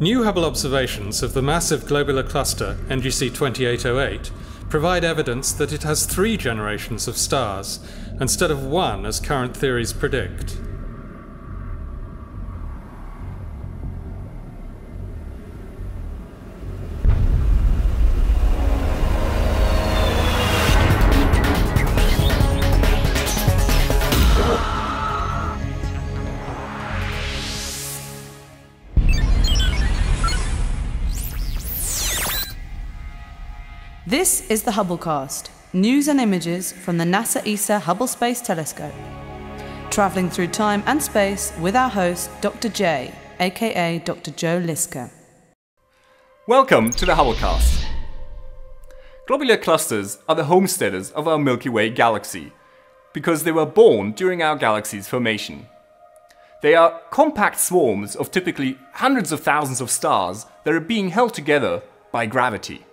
New Hubble observations of the massive globular cluster NGC 2808 provide evidence that it has three generations of stars, instead of one as current theories predict. This is the Hubblecast, news and images from the NASA ESA Hubble Space Telescope. Travelling through time and space with our host, Dr. J, aka Dr. Joe Liske. Welcome to the Hubblecast. Globular clusters are the homesteaders of our Milky Way galaxy because they were born during our galaxy's formation. They are compact swarms of typically hundreds of thousands of stars that are being held together by gravity.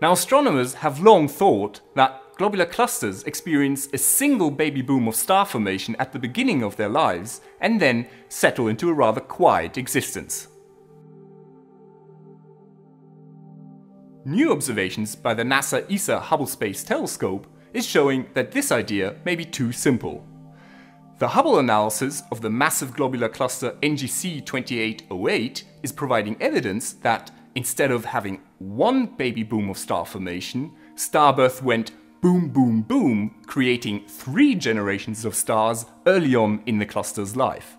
Now astronomers have long thought that globular clusters experience a single baby boom of star formation at the beginning of their lives and then settle into a rather quiet existence. New observations by the NASA ESA Hubble Space Telescope is showing that this idea may be too simple. The Hubble analysis of the massive globular cluster NGC 2808 is providing evidence that instead of having one baby boom of star formation, starbirth went boom, boom, boom, creating three generations of stars early on in the cluster's life.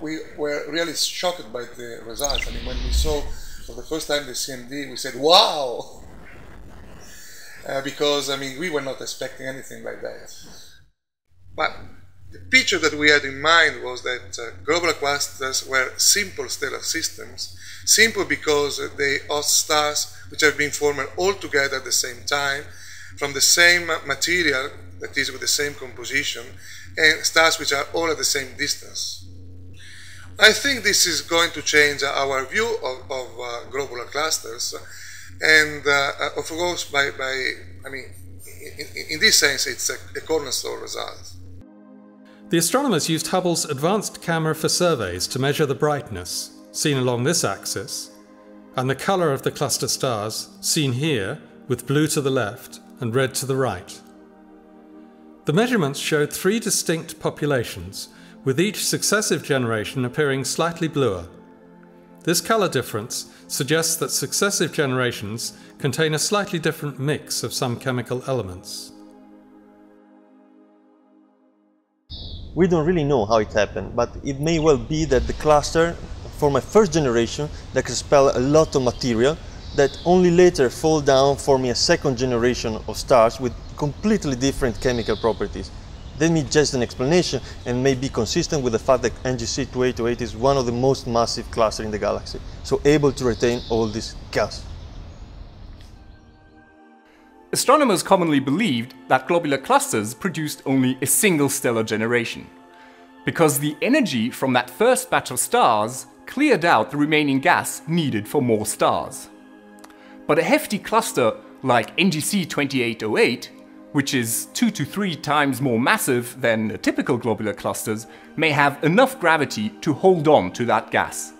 We were really shocked by the results. I mean, when we saw for the first time the CMD, we said, wow! Uh, because, I mean, we were not expecting anything like that. But the picture that we had in mind was that uh, globular clusters were simple stellar systems Simple because they host stars which have been formed all together at the same time from the same material that is with the same composition and stars which are all at the same distance. I think this is going to change our view of, of uh, globular clusters and uh, of course by, by I mean in, in, this sense it's a, a cornerstone result. The astronomers used Hubble's advanced camera for surveys to measure the brightness seen along this axis, and the colour of the cluster stars, seen here, with blue to the left and red to the right. The measurements showed three distinct populations, with each successive generation appearing slightly bluer. This colour difference suggests that successive generations contain a slightly different mix of some chemical elements. We don't really know how it happened, but it may well be that the cluster for my first generation that can expel a lot of material that only later fall down forming a second generation of stars with completely different chemical properties. That may just an explanation and may be consistent with the fact that NGC 2808 is one of the most massive clusters in the galaxy, so able to retain all this gas. Astronomers commonly believed that globular clusters produced only a single stellar generation, because the energy from that first batch of stars cleared out the remaining gas needed for more stars. But a hefty cluster like NGC 2808, which is 2 to 3 times more massive than typical globular clusters, may have enough gravity to hold on to that gas.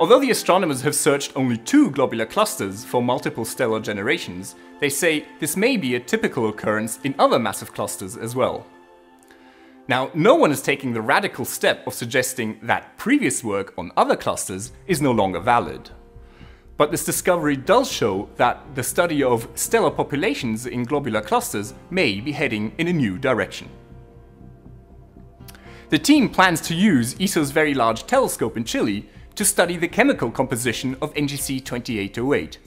Although the astronomers have searched only two globular clusters for multiple stellar generations, they say this may be a typical occurrence in other massive clusters as well. Now, no one is taking the radical step of suggesting that previous work on other clusters is no longer valid. But this discovery does show that the study of stellar populations in globular clusters may be heading in a new direction. The team plans to use ESO's Very Large Telescope in Chile to study the chemical composition of NGC 2808.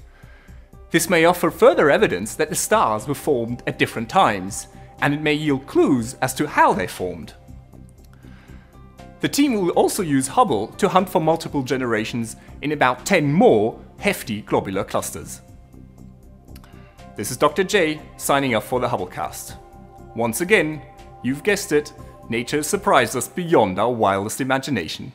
This may offer further evidence that the stars were formed at different times, and it may yield clues as to how they formed. The team will also use Hubble to hunt for multiple generations in about 10 more hefty globular clusters. This is Dr. J signing off for the Hubblecast. Once again, you've guessed it, nature surprised us beyond our wildest imagination.